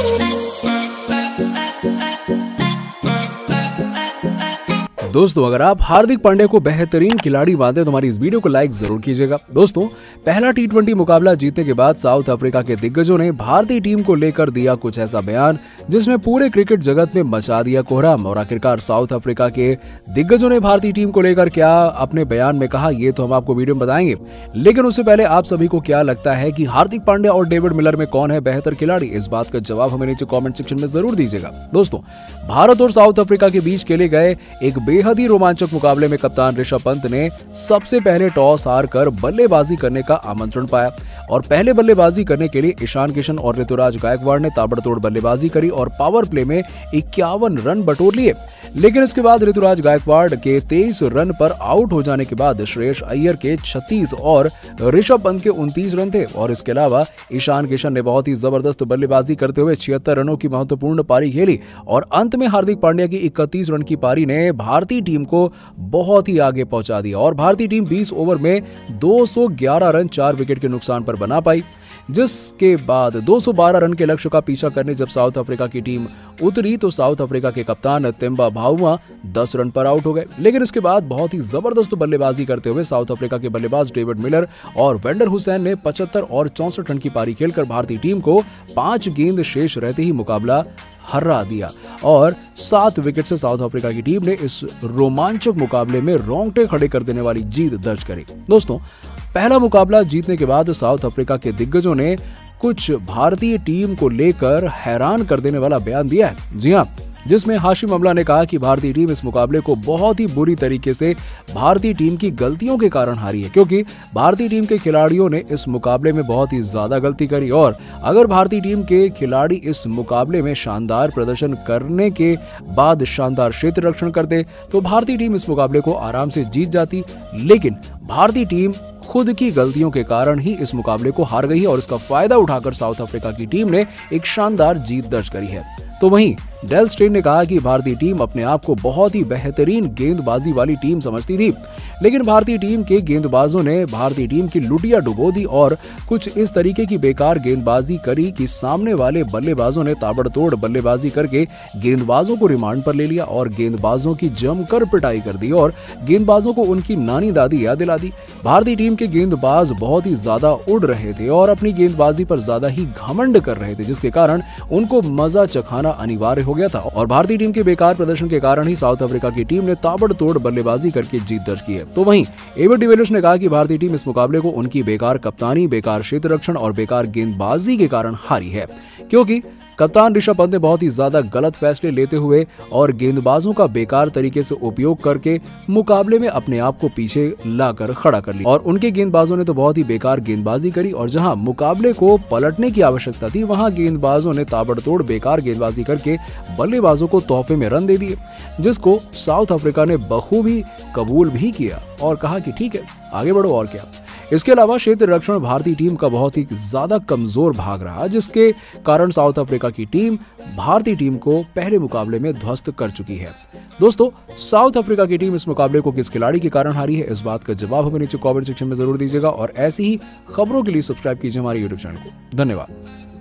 Thank you. दोस्तों, अगर आप हार्दिक पांडे को बेहतरीन खिलाड़ी मानते तो हमारी इस वीडियो को लाइक ज़रूर कीजिएगा। दोस्तों, पहला टी मुकाबला जीतने के बाद साउथ अफ्रीका के दिग्गजों ने भारतीय टीम को लेकर दिया कुछ ऐसा बयान जिसने पूरे क्रिकेट जगत में मचा दिया कोहराम। और आखिरकार साउथ अफ्रीका के दिग्गजों ने भारतीय टीम को लेकर क्या अपने बयान में कहा, ये तो हम आपको वीडियो में बताएँगे। लेकिन उससे पहले आप सभी को क्या लगता है कि हार्दिक पांड्या और डेविड मिलर में कौन है बेहतर खिलाड़ी? इस बात का जवाब हमें नीचे कॉमेंट सेक्शन में ज़रूर दीजिएगा। दोस्तों, भारत और साउथ अफ्रीका के बीच खेले गए एक बेहद ही रोमांचक मुकाबले में कप्तान ऋषभ पंत ने सबसे पहले टॉस हार कर बल्लेबाजी करने का आमंत्रण पाया। और पहले बल्लेबाजी करने के लिए ईशान किशन और ऋतुराज गायकवाड़ ने ताबड़तोड़ बल्लेबाजी करी और पावर प्ले में इक्यावन रन बटोर लिए। लेकिन इसके बाद ऋतुराज गायकवाड़ के 23 रन पर आउट हो जाने के बाद श्रेयस अय्यर के 36 और ऋषभ पंत के 29 रन थे। और इसके अलावा ईशान किशन ने बहुत ही ज़बरदस्त बल्लेबाजी करते हुए छिहत्तर रनों की महत्वपूर्ण पारी खेली। और अंत में हार्दिक पांड्या की इकतीस रन की पारी ने भारतीय टीम को बहुत ही आगे पहुँचा दिया और भारतीय टीम 20 ओवर में 211 रन, चार विकेट के नुकसान पर बना पाई, जिसके बाद 212 रन के लक्ष्य का पीछा करने जब साउथ अफ्रीका की टीम उतरी तो साउथ अफ्रीका के कप्तान तिम्बा भाउमा 10 रन पर आउट हो गए। लेकिन इसके बाद बहुत ही ज़बरदस्त बल्लेबाजी करते हुए साउथ अफ्रीका के बल्लेबाज डेविड मिलर और वेंडर हुसैन ने 75 और चौसठ रन की पारी खेलकर भारतीय टीम को पाँच गेंद शेष रहते ही मुकाबला हरा दिया। और सात विकेट से साउथ अफ्रीका की टीम ने इस रोमांचक मुकाबले में रोंगटे खड़े कर देने वाली जीत दर्ज करी। दोस्तों, पहला मुकाबला जीतने के बाद साउथ अफ्रीका के दिग्गजों ने कुछ भारतीय टीम को लेकर हैरान कर देने वाला बयान दिया है। जी हाँ जिसमें हाशिम अमला ने कहा कि भारतीय टीम इस मुकाबले को बहुत ही बुरी तरीके से भारतीय टीम की गलतियों के कारण हारी है, क्योंकि भारतीय टीम के खिलाड़ियों ने इस मुकाबले में बहुत ही ज़्यादा गलती करी और अगर भारतीय टीम के खिलाड़ी इस मुकाबले में शानदार प्रदर्शन करने के बाद शानदार क्षेत्र रक्षण करते तो भारतीय टीम इस मुकाबले को आराम से जीत जाती। लेकिन भारतीय टीम खुद की गलतियों के कारण ही इस मुकाबले को हार गई है और इसका फ़ायदा उठाकर साउथ अफ्रीका की टीम ने एक शानदार जीत दर्ज करी है। तो वहीं, डेल स्टेन ने कहा कि भारतीय टीम अपने आप को बहुत ही बेहतरीन गेंदबाजी वाली टीम समझती थी। लेकिन भारतीय टीम के गेंदबाजों ने भारतीय टीम की लुटिया डुबो दी और कुछ इस तरीके की बेकार गेंदबाजी करी कि सामने वाले बल्लेबाजों ने ताबड़तोड़ बल्लेबाजी करके गेंदबाजों को रिमांड पर ले लिया और गेंदबाजों की जमकर पिटाई कर दी और गेंदबाजों को उनकी नानी दादी याद दिला दी। भारतीय टीम के गेंदबाज बहुत ही ज़्यादा उड़ रहे थे और अपनी गेंदबाजी पर ज़्यादा ही घमंड कर रहे थे, जिसके कारण उनको मज़ा चखाना अनिवार्य हो गया था। और भारतीय टीम के बेकार प्रदर्शन के कारण ही साउथ अफ्रीका की टीम ने ताबड़तोड़ बल्लेबाजी करके जीत दर्ज की है। तो वहीं एवर डिवेलियर्स ने कहा कि भारतीय टीम इस मुकाबले को उनकी बेकार कप्तानी, बेकार क्षेत्र रक्षण और बेकार गेंदबाजी के कारण हारी है, क्योंकि कप्तान ऋषभ पंत ने बहुत ही ज़्यादा गलत फैसले लेते हुए और गेंदबाजों का बेकार तरीके से उपयोग करके मुकाबले में अपने आप को पीछे लाकर खड़ा कर लिया। और उनके गेंदबाजों ने तो बहुत ही बेकार गेंदबाजी करी और जहाँ मुकाबले को पलटने की आवश्यकता थी, वहाँ गेंदबाजों ने ताबड़तोड़ बेकार गेंदबाजी करके बल्लेबाजों को तोहफे में रन दे दिए, जिसको साउथ अफ्रीका ने बखूबी कबूल भी किया और कहा कि ठीक है, आगे बढ़ो और क्या। इसके अलावा क्षेत्र रक्षण भारतीय टीम का बहुत ही ज़्यादा कमज़ोर भाग रहा, जिसके कारण साउथ अफ्रीका की टीम भारतीय टीम को पहले मुकाबले में ध्वस्त कर चुकी है। दोस्तों, साउथ अफ्रीका की टीम इस मुकाबले को किस खिलाड़ी के कारण हारी है, इस बात का जवाब हमें नीचे कॉमेंट सेक्शन में ज़रूर दीजिएगा और ऐसी ही खबरों के लिए सब्सक्राइब कीजिए हमारे यूट्यूब चैनल को। धन्यवाद।